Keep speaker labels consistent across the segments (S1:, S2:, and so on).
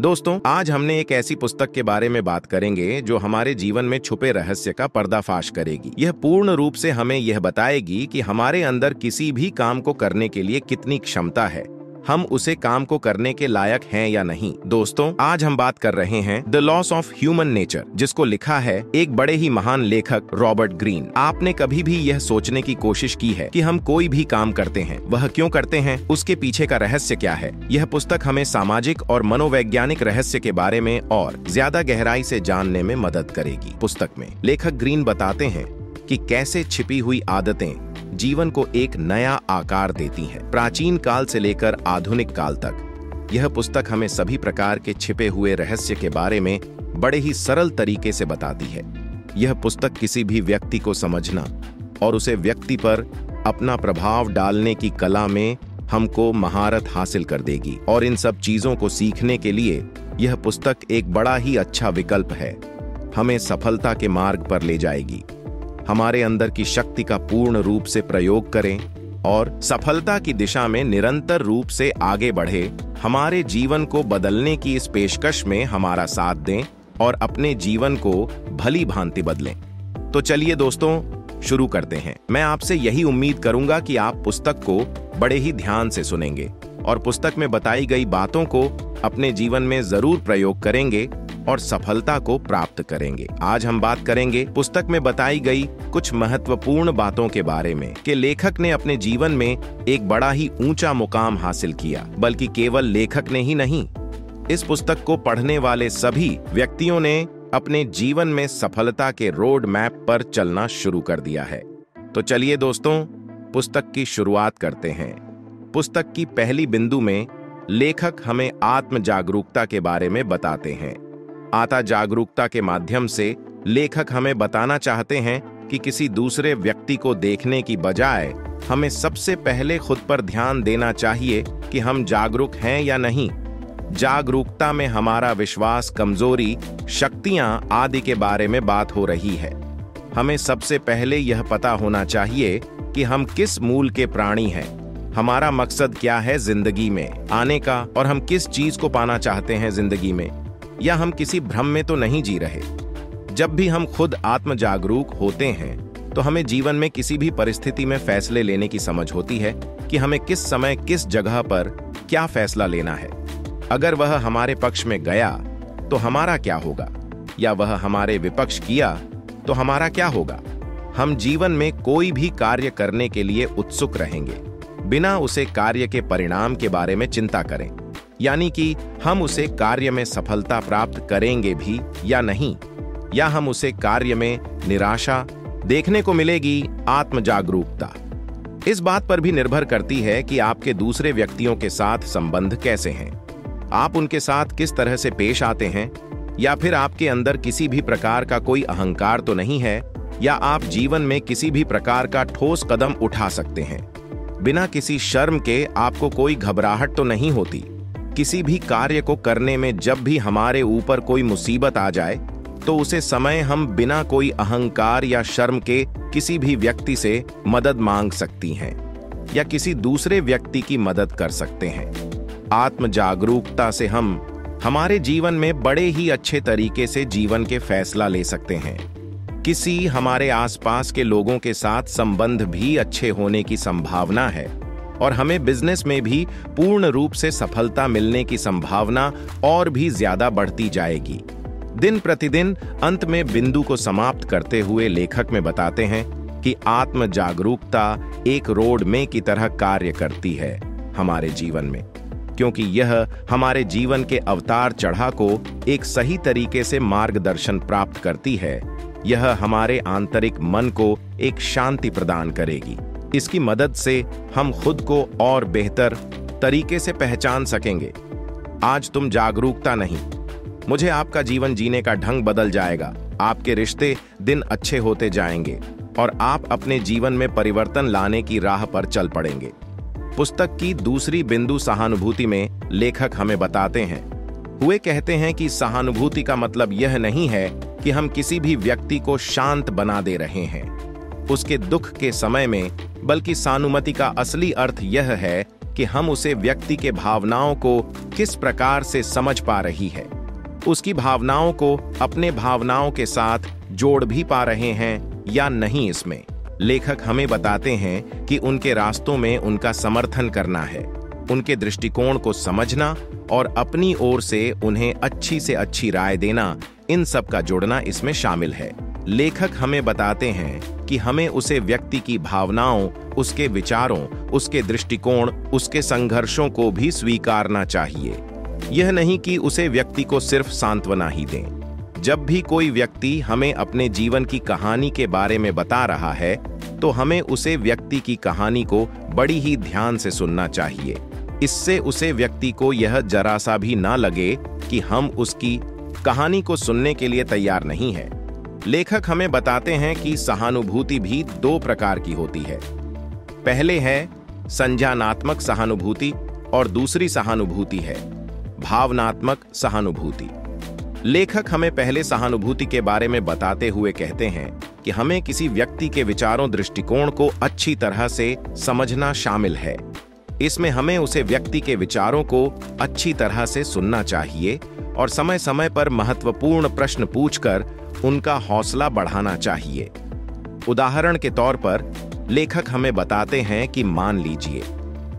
S1: दोस्तों, आज हमने एक ऐसी पुस्तक के बारे में बात करेंगे जो हमारे जीवन में छुपे रहस्य का पर्दाफाश करेगी। यह पूर्ण रूप से हमें यह बताएगी कि हमारे अंदर किसी भी काम को करने के लिए कितनी क्षमता है। हम उसे काम को करने के लायक हैं या नहीं? दोस्तों, आज हम बात कर रहे हैं the laws of human nature जिसको लिखा है एक बड़े ही महान लेखक रॉबर्ट ग्रीन। आपने कभी भी यह सोचने की कोशिश की है कि हम कोई भी काम करते हैं? वह क्यों करते हैं? उसके पीछे का रहस्य क्या है? यह पुस्तक हमें सामाजिक और मनोवैज्ञानिक रहस्य के बारे में और ज़्यादा गहराई से जानने में मदद करेगी। पुस्तक में लेखक ग्रीन बताते हैं कि कैसे छिपी हुई आदतें जीवन को एक नया आकार देती हैं। प्राचीन काल से लेकर आधुनिक काल तक। यह पुस्तक हमें सभी प्रकार के छिपे हुए रहस्य के बारे में बड़े ही सरल तरीके से बताती है। यह पुस्तक किसी भी व्यक्ति को समझना और उसे व्यक्ति पर अपना प्रभाव डालने की कला में हमको महारत हासिल कर देगी और इन सब चीज़ों को सीखने के लिए यह पुस्तक एक बड़ा ही अच्छा विकल्प है। हमें सफलता के मार्ग पर ले जाएगी। हमारे अंदर की शक्ति का पूर्ण रूप से प्रयोग करें और सफलता की दिशा में निरंतर रूप से आगे बढ़े। हमारे जीवन को बदलने की इस पेशकश में हमारा साथ दें और अपने जीवन को भली भांति बदलें। तो चलिए दोस्तों, शुरू करते हैं। मैं आपसे यही उम्मीद करूँगा कि आप पुस्तक को बड़े ही ध्यान से सुनेंगे और पुस्तक में बताई गई बातों को अपने जीवन में ज़रूर प्रयोग करेंगे और सफलता को प्राप्त करेंगे। आज हम बात करेंगे पुस्तक में बताई गई कुछ महत्वपूर्ण बातों के बारे में कि लेखक ने अपने जीवन में एक बड़ा ही ऊँचा मुकाम हासिल किया, बल्कि केवल लेखक ने ही नहीं। इस पुस्तक को पढ़ने वाले सभी व्यक्तियों ने अपने जीवन में सफलता के रोड मैप पर चलना शुरू कर दिया है। तो चलिए दोस्तों, पुस्तक की शुरुआत करते हैं। पुस्तक की पहली बिंदु में लेखक हमें आत्म जागरूकता के बारे में बताते हैं। आता जागरूकता के माध्यम से लेखक हमें बताना चाहते हैं कि किसी दूसरे व्यक्ति को देखने की बजाय हमें सबसे पहले खुद पर ध्यान देना चाहिए कि हम जागरूक हैं या नहीं। जागरूकता में हमारा विश्वास, कमज़ोरी, शक्तियाँ आदि के बारे में बात हो रही है। हमें सबसे पहले यह पता होना चाहिए कि हम किस मूल के प्राणी हैं। हमारा मकसद क्या है ज़िंदगी में आने का और हम किस चीज़ को पाना चाहते हैं ज़िंदगी में? या हम किसी भ्रम में तो नहीं जी रहे। जब भी हम खुद आत्म जागरूक होते हैं तो हमें जीवन में किसी भी परिस्थिति में फैसले लेने की समझ होती है कि हमें किस समय किस जगह पर क्या फैसला लेना है। अगर वह हमारे पक्ष में गया तो हमारा क्या होगा? या वह हमारे विपक्ष किया तो हमारा क्या होगा? हम जीवन में कोई भी कार्य करने के लिए उत्सुक रहेंगे। बिना उसे कार्य के परिणाम के बारे में चिंता करें। यानी कि हम उसे कार्य में सफलता प्राप्त करेंगे भी या नहीं, या हम उसे कार्य में निराशा देखने को मिलेगी आत्म जागरूकता इस बात पर भी निर्भर करती है कि आपके दूसरे व्यक्तियों के साथ संबंध कैसे हैं। आप उनके साथ किस तरह से पेश आते हैं, या फिर आपके अंदर किसी भी प्रकार का कोई अहंकार तो नहीं है, या आप जीवन में किसी भी प्रकार का ठोस कदम उठा सकते हैं। बिना किसी शर्म के आपको कोई घबराहट तो नहीं होती। किसी भी कार्य को करने में जब भी हमारे ऊपर कोई मुसीबत आ जाए तो उसे समय हम बिना कोई अहंकार या शर्म के किसी भी व्यक्ति से मदद मांग सकती हैं, या किसी दूसरे व्यक्ति की मदद कर सकते हैं। आत्म जागरूकता से हम हमारे जीवन में बड़े ही अच्छे तरीके से जीवन के फैसला ले सकते हैं। किसी हमारे आसपास के लोगों के साथ संबंध भी अच्छे होने की संभावना है। और हमें बिज़नेस में भी पूर्ण रूप से सफलता मिलने की संभावना और भी ज़्यादा बढ़ती जाएगी। दिन प्रतिदिन अंत में बिंदु को समाप्त करते हुए लेखक में बताते हैं कि आत्म जागरूकता एक रोड में की तरह कार्य करती है हमारे जीवन में, क्योंकि यह हमारे जीवन के अवतार चढ़ा को एक सही तरीके से मार्गदर्शन प्राप्त करती है। यह हमारे आंतरिक मन को एक शांति प्रदान करेगी। इसकी मदद से हम खुद को और बेहतर तरीके से पहचान सकेंगे। आज तुम जागरूकता नहीं। मुझे आपका जीवन जीने का ढंग बदल जाएगा। आपके रिश्ते दिन अच्छे होते जाएँगे और आप अपने जीवन में परिवर्तन लाने की राह पर चल पड़ेंगे। पुस्तक की दूसरी बिंदु सहानुभूति में लेखक हमें बताते हैं। हुए कहते हैं कि सहानुभूति का मतलब यह नहीं है कि हम किसी भी व्यक्ति को शांत बना दे रहे हैं। उसके दुख के समय में, बल्कि सानुमति का असली अर्थ यह है कि हम उसे व्यक्ति के भावनाओं को किस प्रकार से समझ पा रही है। उसकी भावनाओं को अपने भावनाओं के साथ जोड़ भी पा रहे हैं या नहीं इसमें। लेखक हमें बताते हैं कि उनके रास्तों में उनका समर्थन करना है, उनके दृष्टिकोण को समझना और अपनी ओर से उन्हें अच्छी से अच्छी राय देना, इन सब का जुड़ना इसमें शामिल है। लेखक हमें बताते हैं कि हमें उसे व्यक्ति की भावनाओं, उसके विचारों, उसके दृष्टिकोण, उसके संघर्षों को भी स्वीकारना चाहिए। यह नहीं कि उसे व्यक्ति को सिर्फ़ सांत्वना ही दें। जब भी कोई व्यक्ति हमें अपने जीवन की कहानी के बारे में बता रहा है तो हमें उसे व्यक्ति की कहानी को बड़ी ही ध्यान से सुनना चाहिए। इससे उसे व्यक्ति को यह जरा सा भी ना लगे कि हम उसकी कहानी को सुनने के लिए तैयार नहीं है। लेखक हमें बताते हैं कि सहानुभूति भी दो प्रकार की होती है। पहले है संज्ञानात्मक सहानुभूति और दूसरी सहानुभूति है भावनात्मक सहानुभूति। लेखक हमें पहले सहानुभूति के बारे में बताते हुए कहते हैं कि हमें किसी व्यक्ति के विचारों दृष्टिकोण को अच्छी तरह से समझना शामिल है। इसमें हमें उसे व्यक्ति के विचारों को अच्छी तरह से सुनना चाहिए और समय समय पर महत्वपूर्ण प्रश्न पूछकर उनका हौसला बढ़ाना चाहिए। उदाहरण के तौर पर, लेखक हमें बताते हैं कि मान लीजिए,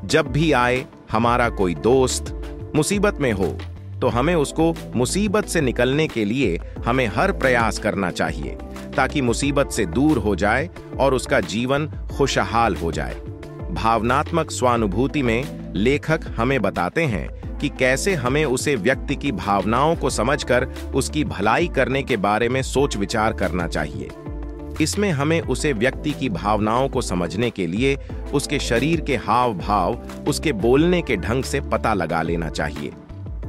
S1: जब भी आए, हमारा कोई दोस्त मुसीबत में हो तो हमें उसको मुसीबत से निकलने के लिए हमें हर प्रयास करना चाहिए, ताकि मुसीबत से दूर हो जाए और उसका जीवन खुशहाल हो जाए। भावनात्मक स्वानुभूति में लेखक हमें बताते हैं कि कैसे हमें उसे व्यक्ति की भावनाओं को समझकर उसकी भलाई करने के बारे में सोच विचार करना चाहिए। इसमें हमें उसे व्यक्ति की भावनाओं को समझने के लिए उसके शरीर के हाव भाव उसके बोलने के ढंग से पता लगा लेना चाहिए।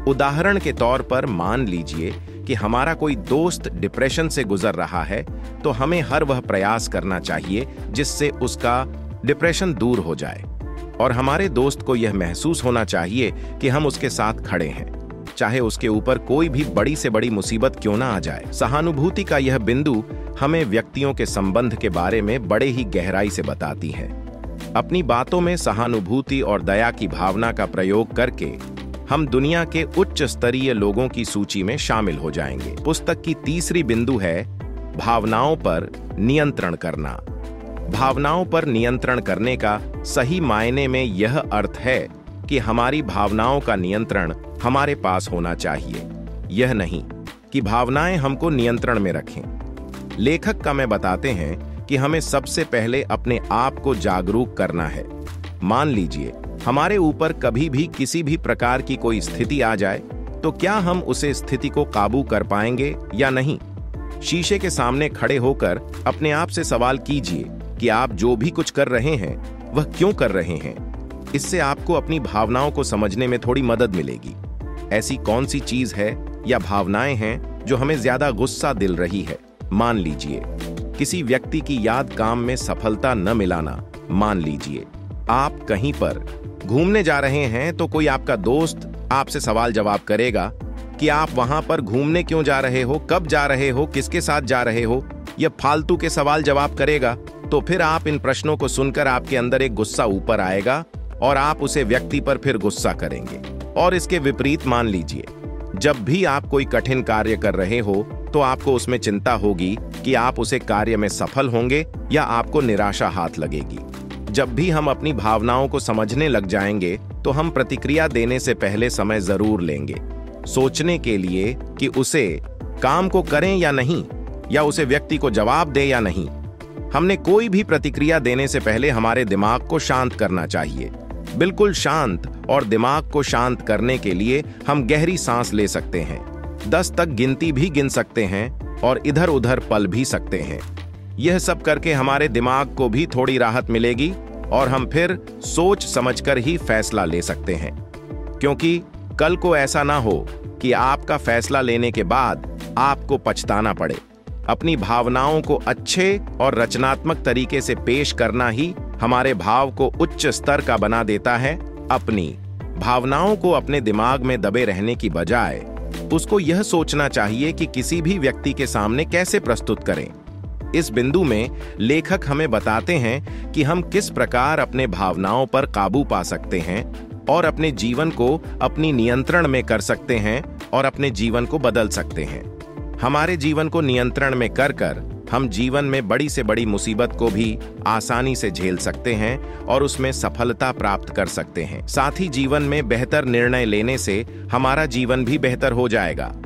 S1: उदाहरण के तौर पर मान लीजिए कि हमारा कोई दोस्त डिप्रेशन से गुजर रहा है तो हमें हर वह प्रयास करना चाहिए जिससे उसका डिप्रेशन दूर हो जाए। और हमारे दोस्त को यह महसूस होना चाहिए कि हम उसके साथ खड़े हैं। चाहे उसके ऊपर कोई भी बड़ी से बड़ी मुसीबत क्यों ना आ जाए, सहानुभूति का यह बिंदु हमें व्यक्तियों के संबंध के बारे में बड़े ही गहराई से बताती है। अपनी बातों में सहानुभूति और दया की भावना का प्रयोग करके हम दुनिया के उच्च स्तरीय लोगों की सूची में शामिल हो जाएँगे। पुस्तक की तीसरी बिंदु है, भावनाओं पर नियंत्रण करना। भावनाओं पर नियंत्रण करने का सही मायने में यह अर्थ है कि हमारी भावनाओं का नियंत्रण हमारे पास होना चाहिए। यह नहीं कि भावनाएँ हमको नियंत्रण में रखें। लेखक का मैं बताते हैं कि हमें सबसे पहले अपने आप को जागरूक करना है। मान लीजिए, हमारे ऊपर कभी भी किसी भी प्रकार की कोई स्थिति आ जाए तो क्या हम उसे स्थिति को काबू कर पाएँगे या नहीं? शीशे के सामने खड़े होकर अपने आप से सवाल कीजिए। कि आप जो भी कुछ कर रहे हैं, वह क्यों कर रहे हैं? इससे आपको अपनी भावनाओं को समझने में थोड़ी मदद मिलेगी। ऐसी कौन सी चीज़ है या भावनाएँ हैं जो हमें ज़्यादा गुस्सा दिल रही है? मान लीजिए, किसी व्यक्ति की याद काम में सफलता न मिलाना। मान लीजिए, आप कहीं पर घूमने जा रहे हैं तो कोई आपका दोस्त आपसे सवाल जवाब करेगा कि आप वहाँ पर घूमने क्यों जा रहे हो, कब जा रहे हो, किसके साथ जा रहे हो? यह फालतू के सवाल जवाब करेगा तो फिर आप इन प्रश्नों को सुनकर आपके अंदर एक गुस्सा ऊपर आएगा और आप उसे व्यक्ति पर फिर गुस्सा करेंगे। और इसके विपरीत मान लीजिए, जब भी आप कोई कठिन कार्य कर रहे हो तो आपको उसमें चिंता होगी कि आप उसे कार्य में सफल होंगे या आपको निराशा हाथ लगेगी। जब भी हम अपनी भावनाओं को समझने लग जाएँगे तो हम प्रतिक्रिया देने से पहले समय ज़रूर लेंगे। सोचने के लिए कि उसे काम को करें या नहीं, या उसे व्यक्ति को जवाब दे या नहीं। हमने कोई भी प्रतिक्रिया देने से पहले हमारे दिमाग को शांत करना चाहिए। बिल्कुल शांत और दिमाग को शांत करने के लिए हम गहरी सांस ले सकते हैं। दस तक गिनती भी गिन सकते हैं और इधर उधर पल भी सकते हैं। यह सब करके हमारे दिमाग को भी थोड़ी राहत मिलेगी और हम फिर सोच समझकर ही फैसला ले सकते हैं। क्योंकि कल को ऐसा ना हो कि आपका फैसला लेने के बाद आपको पछताना पड़े। अपनी भावनाओं को अच्छे और रचनात्मक तरीके से पेश करना ही हमारे भाव को उच्च स्तर का बना देता है अपनी। भावनाओं को अपने दिमाग में दबे रहने की बजाय, उसको यह सोचना चाहिए कि किसी भी व्यक्ति के सामने कैसे प्रस्तुत करें। इस बिंदु में लेखक हमें बताते हैं कि हम किस प्रकार अपने भावनाओं पर काबू पा सकते हैं और अपने जीवन को अपनी नियंत्रण में कर सकते हैं और अपने जीवन को बदल सकते हैं। हमारे जीवन को नियंत्रण में कर कर हम जीवन में बड़ी से बड़ी मुसीबत को भी आसानी से झेल सकते हैं और उसमें सफलता प्राप्त कर सकते हैं। साथ ही जीवन में बेहतर निर्णय लेने से हमारा जीवन भी बेहतर हो जाएगा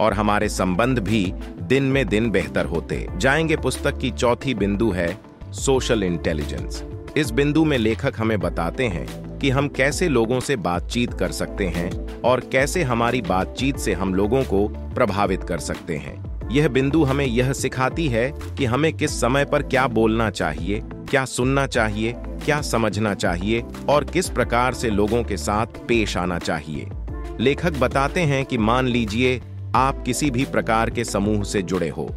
S1: और हमारे संबंध भी दिन में दिन बेहतर होते। जाएँगे पुस्तक की चौथी बिंदु है सोशल इंटेलिजेंस। इस बिंदु में लेखक हमें बताते हैं कि हम कैसे लोगों से बातचीत कर सकते हैं और कैसे हमारी बातचीत से हम लोगों को प्रभावित कर सकते हैं। यह बिंदु हमें यह सिखाती है कि हमें किस समय पर क्या बोलना चाहिए, क्या सुनना चाहिए, क्या समझना चाहिए और किस प्रकार से लोगों के साथ पेश आना चाहिए। लेखक बताते हैं कि मान लीजिए, आप किसी भी प्रकार के समूह से जुड़े हो।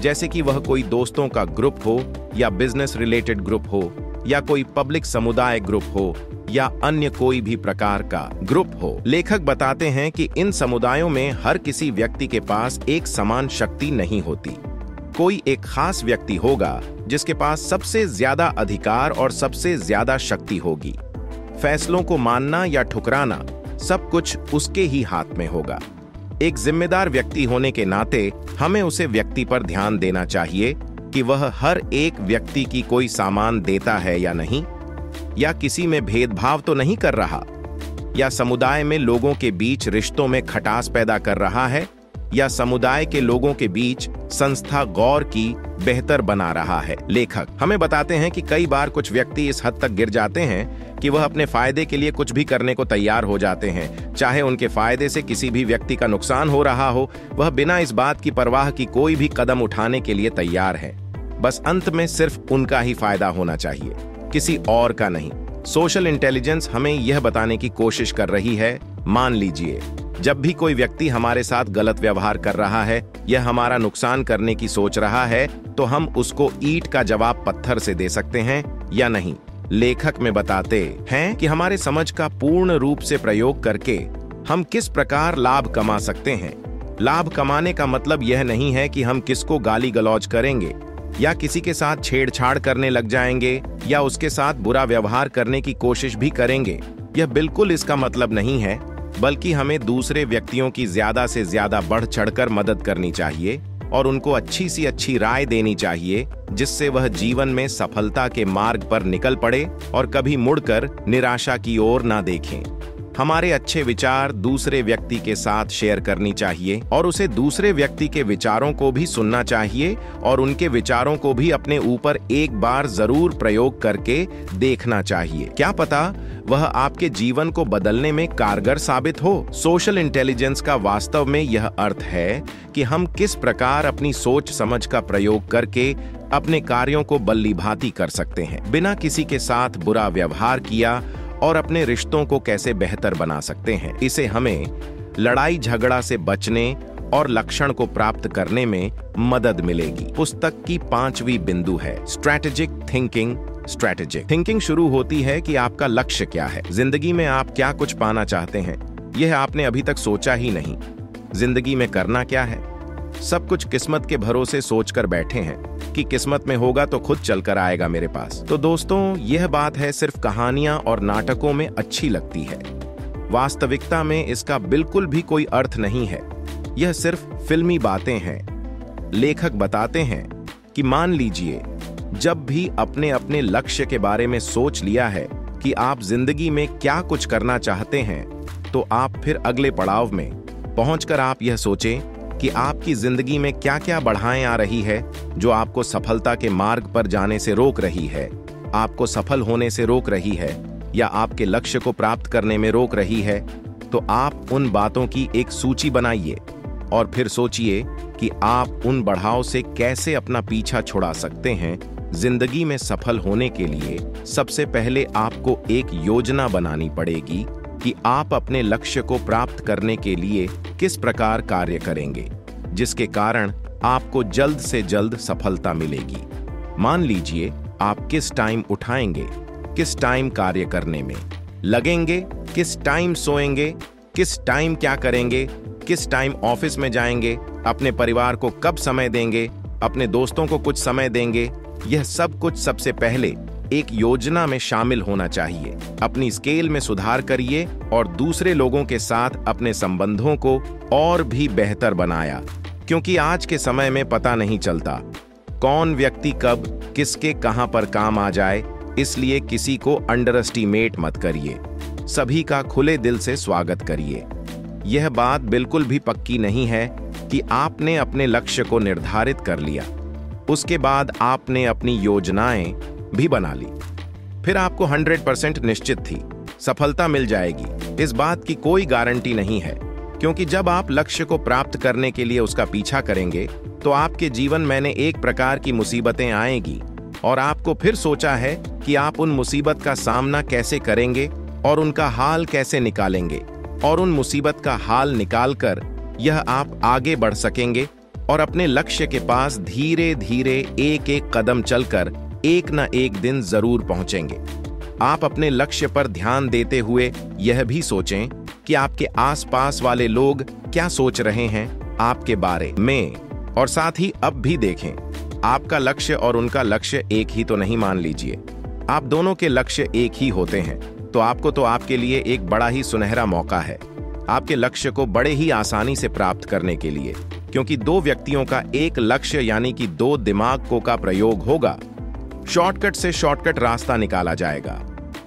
S1: जैसे कि वह कोई दोस्तों का ग्रुप हो या बिज़नेस रिलेटेड ग्रुप हो या कोई पब्लिक समुदाय ग्रुप हो या अन्य कोई भी प्रकार का ग्रुप हो। लेखक बताते हैं कि इन समुदायों में हर किसी व्यक्ति के पास एक समान शक्ति नहीं होती। कोई एक खास व्यक्ति होगा, जिसके पास सबसे ज़्यादा अधिकार और सबसे ज़्यादा शक्ति होगी। फैसलों को मानना या ठुकराना सब कुछ उसके ही हाथ में होगा। एक जिम्मेदार व्यक्ति होने के नाते हमें उसे व्यक्ति पर ध्यान देना चाहिए कि वह हर एक व्यक्ति की कोई सामान देता है या नहीं। या किसी में भेदभाव तो नहीं कर रहा? या समुदाय में लोगों के बीच रिश्तों में खटास पैदा कर रहा है? या समुदाय के लोगों के बीच संस्था गौर की बेहतर बना रहा है? लेखक, हमें बताते हैं कि कई बार कुछ व्यक्ति इस हद तक गिर जाते हैं कि वह अपने फ़ायदे के लिए कुछ भी करने को तैयार हो जाते हैं। चाहे उनके फ़ायदे से किसी भी व्यक्ति का नुकसान हो रहा हो, वह बिना इस बात की परवाह की कोई भी कदम उठाने के लिए तैयार है। बस अंत में सिर्फ़ उनका ही फ़ायदा होना चाहिए। किसी और का नहीं। सोशल इंटेलिजेंस हमें यह बताने की कोशिश कर रही है, मान लीजिए, जब भी कोई व्यक्ति हमारे साथ गलत व्यवहार कर रहा है यह हमारा नुकसान करने की सोच रहा है तो हम उसको ईट का जवाब पत्थर से दे सकते हैं या नहीं। लेखक में बताते हैं कि हमारे समझ का पूर्ण रूप से प्रयोग करके हम किस प्रकार लाभ कमा सकते हैं। लाभ कमाने का मतलब यह नहीं है कि हम किसको गाली गलौज करेंगे। या किसी के साथ छेड़छाड़ करने लग जाएँगे, या उसके साथ बुरा व्यवहार करने की कोशिश भी करेंगे। यह बिल्कुल इसका मतलब नहीं है, बल्कि हमें दूसरे व्यक्तियों की ज़्यादा से ज़्यादा बढ़ चढ़कर मदद करनी चाहिए और उनको अच्छी सी अच्छी राय देनी चाहिए, जिससे वह जीवन में सफलता के मार्ग पर निकल पड़े और कभी मुड़कर निराशा की ओर ना देखें। हमारे अच्छे विचार दूसरे व्यक्ति के साथ शेयर करनी चाहिए और उसे दूसरे व्यक्ति के विचारों को भी सुनना चाहिए और उनके विचारों को भी अपने ऊपर एक बार ज़रूर प्रयोग करके देखना चाहिए। क्या पता वह आपके जीवन को बदलने में कारगर साबित हो? सोशल इंटेलिजेंस का वास्तव में यह अर्थ है कि हम किस प्रकार अपनी सोच समझ का प्रयोग करके अपने कार्यों को बल्ली भांति कर सकते हैं। बिना किसी के साथ बुरा व्यवहार किया और अपने रिश्तों को कैसे बेहतर बना सकते हैं। इसे हमें लड़ाई झगड़ा से बचने और लक्षण को प्राप्त करने में मदद मिलेगी। पुस्तक की पांचवी बिंदु है स्ट्रेटेजिक थिंकिंग स्ट्रेटेजिक थिंकिंग शुरू होती है कि आपका लक्ष्य क्या है। ज़िंदगी में आप क्या कुछ पाना चाहते हैं, यह आपने अभी तक सोचा ही नहीं। ज़िंदगी में करना क्या है? सब कुछ किस्मत के भरोसे सोचकर बैठे हैं कि किस्मत में होगा तो खुद चलकर आएगा मेरे पास। तो दोस्तों, यह बात है सिर्फ़ कहानियाँ और नाटकों में अच्छी लगती है। वास्तविकता में इसका बिल्कुल भी कोई अर्थ नहीं है। यह सिर्फ़ फिल्मी बातें हैं। लेखक बताते हैं कि मान लीजिए, जब भी अपने अपने लक्ष्य के बारे में सोच लिया है कि आप ज़िंदगी में क्या कुछ करना चाहते हैं तो आप फिर अगले पड़ाव में पहुंचकर आप यह सोचें कि आपकी ज़िंदगी में क्या क्या बढ़ाएँ आ रही है, जो आपको सफलता के मार्ग पर जाने से रोक रही है, आपको सफल होने से रोक रही है, या आपके लक्ष्य को प्राप्त करने में रोक रही है तो आप उन बातों की एक सूची बनाइए और फिर सोचिए कि आप उन बढ़ाव से कैसे अपना पीछा छुड़ा सकते हैं ज़िंदगी में सफल होने के लिए सबसे पहले आपको एक योजना बनानी पड़ेगी कि आप अपने लक्ष्य को प्राप्त करने के लिए किस प्रकार कार्य करेंगे, जिसके कारण आपको जल्द से जल्द सफलता मिलेगी। मान लीजिए, आप किस टाइम उठाएँगे, किस टाइम कार्य करने में, लगेंगे, किस टाइम सोएँगे, किस टाइम क्या करेंगे, किस टाइम ऑफ़िस में जाएँगे, अपने परिवार को कब समय देंगे, अपने दोस्तों को कुछ समय देंगे, यह सब कुछ सबसे पहले एक योजना में शामिल होना चाहिए। अपनी स्केल में सुधार करिए और दूसरे लोगों के साथ अपने संबंधों को और भी बेहतर बनाया, क्योंकि आज के समय में पता नहीं चलता, कौन व्यक्ति कब, किसके कहाँ पर काम आ जाए, इसलिए किसी को अंडर एस्टिमेट मत करिए। सभी का खुले दिल से स्वागत करिए। यह बात बिल्कुल भी पक्की नहीं है कि आपने अपने लक्ष्य को निर्धारित कर लिया। उसके बाद आपने अपनी योजनाएँ भी बना ली। फिर आपको 100 परसेंट निश्चित थी। सफलता मिल जाएगी। इस बात की कोई गारंटी नहीं है। क्योंकि जब आप लक्ष्य को प्राप्त करने के लिए उसका पीछा करेंगे तो आपके जीवन में एक प्रकार की मुसीबतें आएगी। और आपको फिर सोचा है कि आप उन मुसीबत का सामना कैसे करेंगे और उनका हाल कैसे निकालेंगे। और उन मुसीबत का हाल निकालकर यह आप आगे बढ़ सकेंगे और अपने लक्ष्य के पास धीरे धीरे एक एक कदम चलकर एक न एक दिन ज़रूर पहुँचेंगे। आप अपने लक्ष्य पर ध्यान देते हुए यह भी सोचें कि आपके आसपास वाले लोग क्या सोच रहे हैं आपके बारे में। और साथ ही अब भी देखें, आपका लक्ष्य और उनका लक्ष्य एक ही तो नहीं मान लीजिए। आप दोनों के लक्ष्य एक ही होते हैं तो आपको तो आपके लिए एक बड़ा ही सुनहरा मौका है। आपके लक्ष्य को बड़े ही आसानी से प्राप्त करने के लिए, क्योंकि दो व्यक्तियों का एक लक्ष्य यानी कि दो दिमाग को का प्रयोग होगा। शॉर्टकट से शॉर्टकट रास्ता निकाला जाएगा।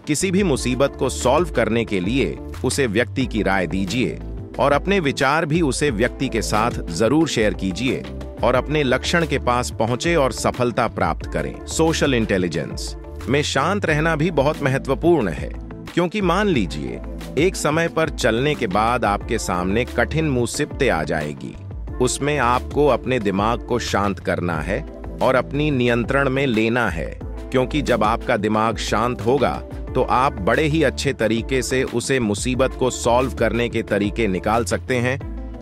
S1: किसी भी मुसीबत को सॉल्व करने के लिए उसे व्यक्ति की राय दीजिए और अपने विचार भी उसे व्यक्ति के साथ ज़रूर शेयर कीजिए और अपने लक्षण के पास पहुँचे और सफलता प्राप्त करें। सोशल इंटेलिजेंस में शांत रहना भी बहुत महत्वपूर्ण है, क्योंकि मान लीजिए, एक समय पर चलने के बाद आपके सामने कठिन मुसीबतें आ जाएगी। उसमें आपको अपने दिमाग को शांत करना है और अपनी नियंत्रण में लेना है, क्योंकि जब आपका दिमाग शांत होगा तो आप बड़े ही अच्छे तरीके से उसे मुसीबत को सॉल्व करने के तरीके निकाल सकते हैं।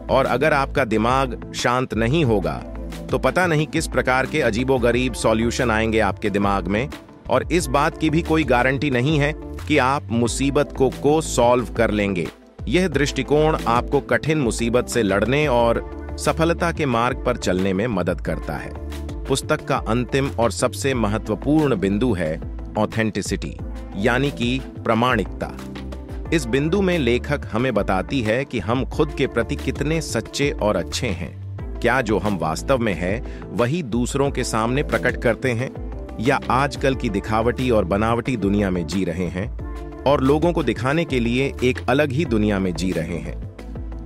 S1: और अगर आपका दिमाग शांत नहीं होगा तो पता नहीं किस प्रकार के अजीबोगरीब सॉल्यूशन आएँगे आपके दिमाग में। और इस बात की भी कोई गारंटी नहीं है कि आप मुसीबत को को सॉल्व कर लेंगे। यह दृष्टिकोण आपको कठिन मुसीबत से लड़ने और सफलता के मार्ग पर चलने में मदद करता है। पुस्तक का अंतिम और सबसे महत्वपूर्ण बिंदु है ऑथेंटिसिटी यानी कि प्रमाणिकता। इस बिंदु में लेखक हमें बताती है कि हम खुद के प्रति कितने सच्चे और अच्छे हैं। क्या जो हम वास्तव में है, वही दूसरों के सामने प्रकट करते हैं? या आजकल की दिखावटी और बनावटी दुनिया में जी रहे हैं? और लोगों को दिखाने के लिए एक अलग ही दुनिया में जी रहे हैं,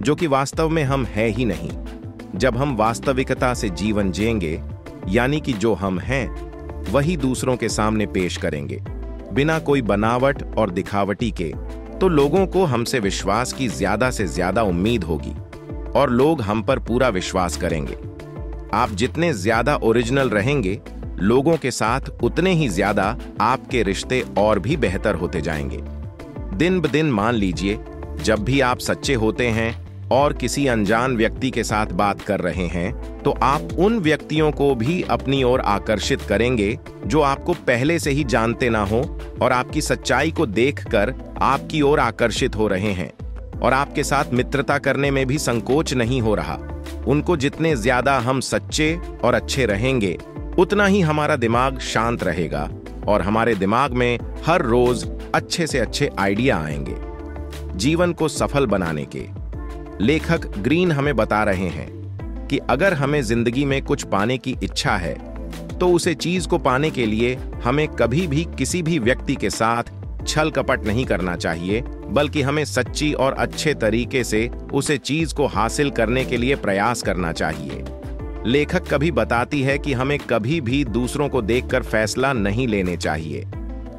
S1: जो कि वास्तव में हम है ही नहीं। जब हम वास्तविकता से जीवन जिएँगे यानी कि जो हम हैं, वही दूसरों के सामने पेश करेंगे। बिना कोई बनावट और दिखावटी के तो लोगों को हमसे विश्वास की ज़्यादा से ज़्यादा उम्मीद होगी, और लोग हम पर पूरा विश्वास करेंगे। आप जितने ज़्यादा ओरिजिनल रहेंगे, लोगों के साथ उतने ही ज़्यादा आपके रिश्ते और भी बेहतर होते जाएँगे। दिन ब दिन मान लीजिए, जब भी आप सच्चे होते हैं और किसी अनजान व्यक्ति के साथ बात कर रहे हैं तो आप उन व्यक्तियों को भी अपनी ओर आकर्षित करेंगे, जो आपको पहले से ही जानते ना हो और आपकी सच्चाई को देखकर आपकी ओर आकर्षित हो रहे हैं। और आपके साथ मित्रता करने में भी संकोच नहीं हो रहा। उनको जितने ज़्यादा हम सच्चे और अच्छे रहेंगे, उतना ही हमारा दिमाग शांत रहेगा और हमारे दिमाग में हर रोज अच्छे से अच्छे आइडिया आएँगे। जीवन को सफल बनाने के लेखक ग्रीन हमें बता रहे हैं कि अगर हमें ज़िंदगी में कुछ पाने की इच्छा है तो उसे चीज़ को पाने के लिए हमें कभी भी किसी भी व्यक्ति के साथ छल कपट नहीं करना चाहिए, बल्कि हमें सच्ची और अच्छे तरीके से उसे चीज़ को हासिल करने के लिए प्रयास करना चाहिए। लेखक कभी बताती है कि हमें कभी भी दूसरों को देखकर फैसला नहीं लेने चाहिए।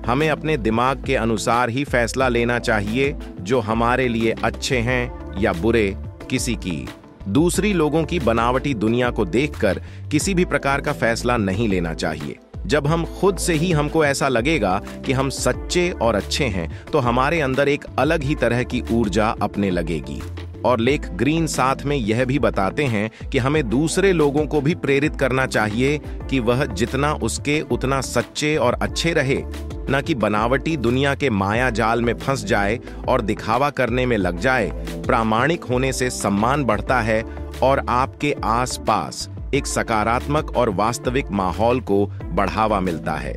S1: हमें अपने दिमाग के अनुसार ही फैसला लेना चाहिए, जो हमारे लिए अच्छे हैं या बुरे किसी की। दूसरी लोगों की बनावटी दुनिया को देखकर किसी भी प्रकार का फैसला नहीं लेना चाहिए। जब हम खुद से ही हमको ऐसा लगेगा कि हम सच्चे और अच्छे हैं तो हमारे अंदर एक अलग ही तरह की ऊर्जा अपने लगेगी। और लेख ग्रीन साथ में यह भी बताते हैं कि हमें दूसरे लोगों को भी प्रेरित करना चाहिए कि वह जितना उसके, उतना सच्चे और अच्छे रहे। न कि बनावटी दुनिया के माया जाल में फंस जाए और दिखावा करने में लग जाए, प्रामाणिक होने से सम्मान बढ़ता है और आपके आसपास एक सकारात्मक और वास्तविक माहौल को बढ़ावा मिलता है।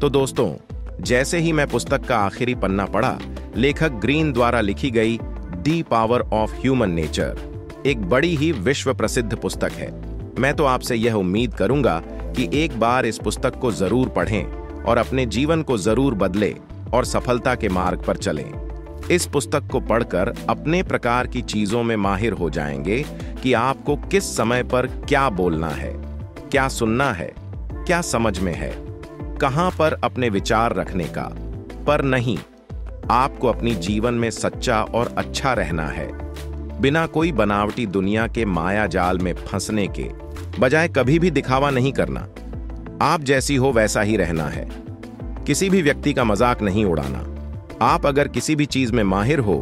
S1: तो दोस्तों, जैसे ही मैं पुस्तक का आखिरी पन्ना पढ़ा, लेखक ग्रीन द्वारा लिखी गई the power of human nature एक बड़ी ही विश्व प्रसिद्ध पुस्तक है। मैं तो आपसे यह उम्मीद करूँगा कि एक बार इस पुस्तक को ज़रूर पढ़ें। और अपने जीवन को ज़रूर बदले और सफलता के मार्ग पर चलें। इस पुस्तक को पढ़कर अपने प्रकार की चीज़ों में माहिर हो जाएँगे कि आपको किस समय पर क्या बोलना है, क्या सुनना है, क्या समझ में है, कहाँ पर अपने विचार रखने का। पर नहीं, आपको अपनी जीवन में सच्चा और अच्छा रहना है। बिना कोई बनावटी दुनिया के माया जाल में फंसने के, बजाय कभी भी दिखावा नहीं करना। आप जैसी हो वैसा ही रहना है। किसी भी व्यक्ति का मज़ाक नहीं उड़ाना। आप अगर किसी भी चीज़ में माहिर हो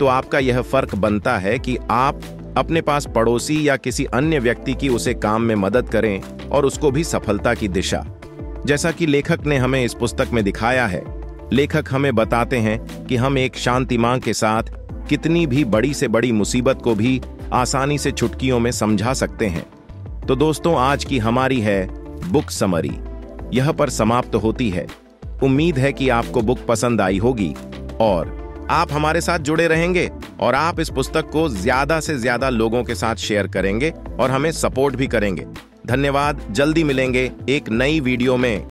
S1: तो आपका यह फ़र्क बनता है कि आप अपने पास पड़ोसी या किसी अन्य व्यक्ति की उसे काम में मदद करें और उसको भी सफलता की दिशा। जैसा कि लेखक ने हमें इस पुस्तक में दिखाया है। लेखक हमें बताते हैं कि हम एक शांति मांग के साथ कितनी भी बड़ी से बड़ी मुसीबत को भी आसानी से छुटकियों में समझा सकते हैं। तो दोस्तों, आज की हमारी है बुक समरी। यह पर समाप्त होती है। उम्मीद है कि आपको बुक पसंद आई होगी। और आप हमारे साथ जुड़े रहेंगे और आप इस पुस्तक को ज़्यादा से ज़्यादा लोगों के साथ शेयर करेंगे और हमें सपोर्ट भी करेंगे। धन्यवाद। जल्दी मिलेंगे एक नई वीडियो में।